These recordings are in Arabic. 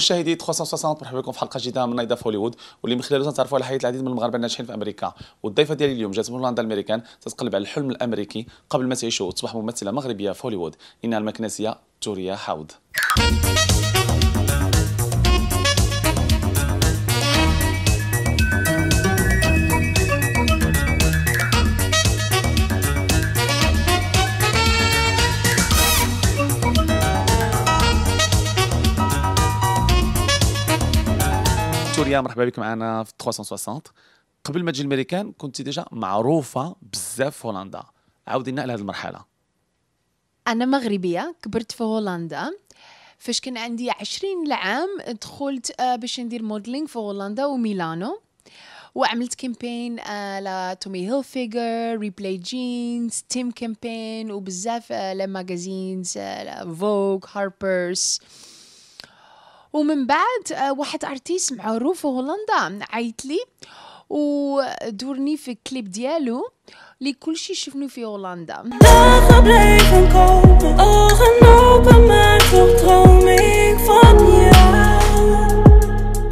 مشاهدي 360 مرحبا بكم في حلقة جديدة من في هوليوود واللي من خلالها تعرفوا على حياة العديد من المغاربة الناجحين في أمريكا. والضيفة ديالي اليوم جات من هولندا الأمريكان تتقلب على الحلم الأمريكي قبل ما تعيش وتصبح ممثلة مغربية في هوليوود. إنها المكنسية توريا حاود. ثورية مرحبا بك معنا في 360 قبل ما تجي الامريكان كنت déjà معروفه بزاف في هولندا عاودينا هذه المرحله أنا مغربية كبرت في هولندا فاش كان عندي عشرين عام دخلت باش ندير modeling في هولندا وميلانو وعملت campaign على Tommy Hilfiger Replay Jeans تيم campaign وبزاف لا magazines Vogue Harper's ومن بعد آه، واحد أرتيست معروف في هولندا عيط لي ودورني في الكليب ديالو اللي كلشي شفنو في هولندا.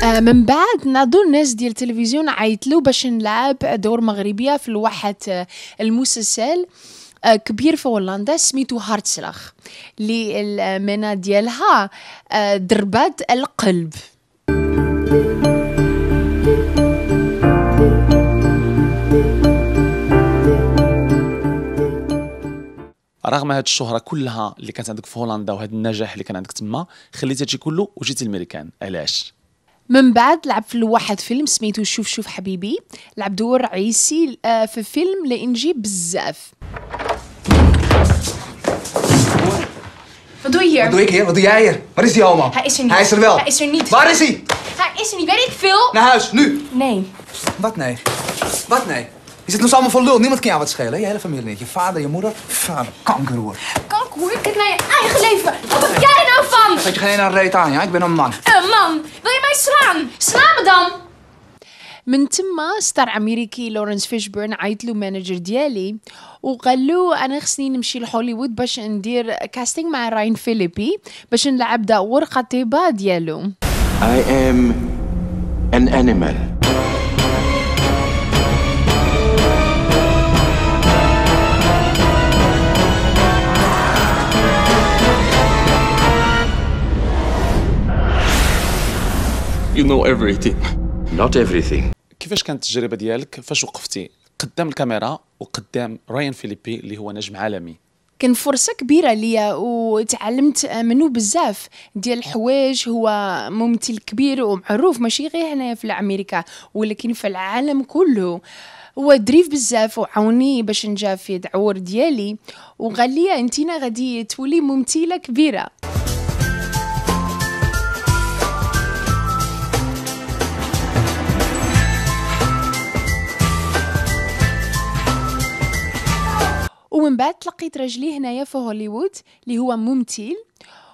آه، من بعد ناضو الناس ديال التلفزيون عيطلو باش نلعب دور مغربية في الواحد آه، المسلسل كبير في هولندا سميتو هارتسلاخ اللي المعنى ديالها ضربات القلب رغم هذه الشهرة كلها اللي كانت عندك في هولندا وهذا النجاح اللي كان عندك تما خليت هادشي كله وجيتي الامريكان علاش؟ من بعد لعب في واحد فيلم سميتو شوف شوف حبيبي. لعب دور عيسي آه، في فيلم لإنجي بزاف. Hier? Wat doe ik hier? Wat doe jij hier? Waar is die allemaal? Hij is er niet. Hij is er wel. Hij is er niet. Waar is hij? Hij is er niet, weet ik veel. Naar huis, nu. Nee. Wat nee? Wat nee? Je zit ons allemaal voor lul. Niemand kan jou wat schelen. Je hele familie niet. Je vader, je moeder. Vader, kankerroer. Kanker, kijk naar je eigen leven. Wat heb jij er nou van? Zet je geen reet aan, ja? Ik ben een man. Eh, man, wil je mij slaan? Sla me dan. من تما ستار أمريكي لورنس فيشبرن عيط له مانجر ديالي وقال له أنا خصني نمشي لهوليوود باش ندير كاستينغ مع راين فيليبي باش نلعب دور خطيبة ديالو I am an animal. You know everything. Not everything. كيفاش كانت التجربة ديالك؟ فاش وقفتي قدام الكاميرا وقدام راين فيليبي اللي هو نجم عالمي؟ كان فرصة كبيرة ليا وتعلمت منه بزاف ديال الحوايج. هو ممثل كبير ومعروف ماشي غير هنايا في أمريكا ولكن في العالم كله. هو ظريف بزاف وعاوني باش نجا في الدعور ديالي. وقال لي أنتينا غادي تولي ممثلة كبيرة. بعد تلقيت رجلي هنايا في هوليوود اللي هو ممثل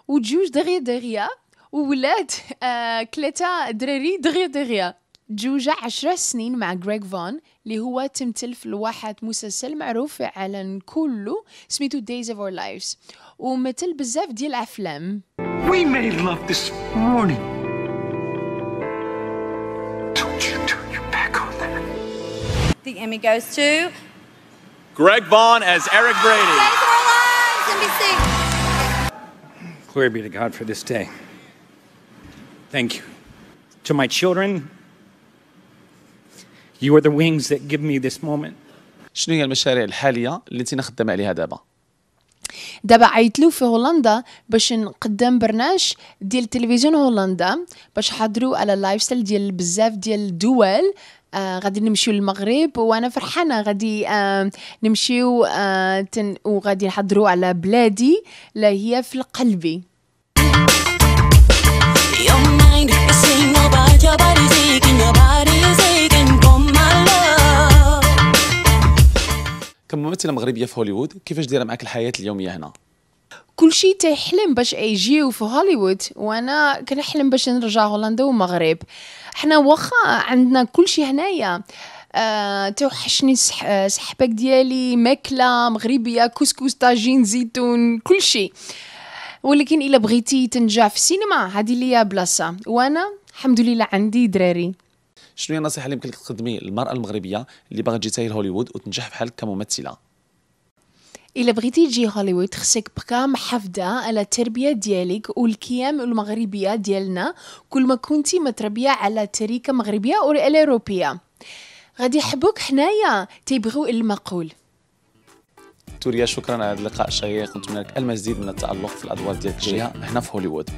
وجوج دغيا دغيا وولاد آه ثلاثة دراري دغيا دغيا جوجة عشرة سنين مع غريغ فون اللي هو تمثل في الواحد مسلسل معروف في العالم كله سميتو Days of Our Lives ومثل بزاف ديال الأفلام We made love this morning. Don't you turn your back on that. The Emmy goes to Greg Vaughn as Eric Brady. Days of Our Lives, NBC. Glory be to God for this day. Thank you. To my children, you are the wings that give me this moment. شنو هي المشاريع الحالية اللي انت خدامه عليها دابا دابا عيطلو في هولندا باش نقدم برنامج ديال التلفزيون هولندا باش حضروا على ال lifestyle ديال بزاف ديال الدول آه غادي نمشيو للمغرب وأنا فرحانة. غادي آه نمشيو آه تن وغادي نحضروا على بلادي اللي هي في قلبي. كممثلة مغربية في هوليوود كيفاش دايرة معك الحياة اليومية هنا؟ كل شيء تيحلم باش يجيو في هوليوود وأنا كنحلم باش نرجع هولندا والمغرب. حنا واخا عندنا كل شيء هنايا آه توحشني. آه، سحبك ديالي ماكلة مغربية كسكس طاجين زيتون كل شيء ولكن إلا بغيتي تنجح في السينما هذه ليا بلاصة. وأنا الحمد لله عندي دراري. شنو هي النصيحة اللي يمكن لك تقدمي للمرأة المغربية اللي باغا تجي تاهي لهوليوود وتنجح بحالك كممثلة؟ إلا بغيتي تجي هوليوود خصك بقى محافظه على التربية ديالك والكيام المغربية ديالنا كل ما كنتي متربية على تركة مغربية أو الأوروبية. غادي يحبوك حنايا تيبغيو المقول. توريا شكرا على هذا اللقاء الشيق. نتمنى لك المزيد من التالق في الأدوار ديالك الجايه هنا في هوليوود.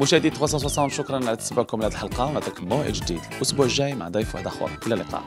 مشاهدي 360 شكرا على تتبعكم لهذه الحلقة. ونعطيك موعد جديد. الأسبوع الجاي مع ضيف واحد آخر. إلى اللقاء.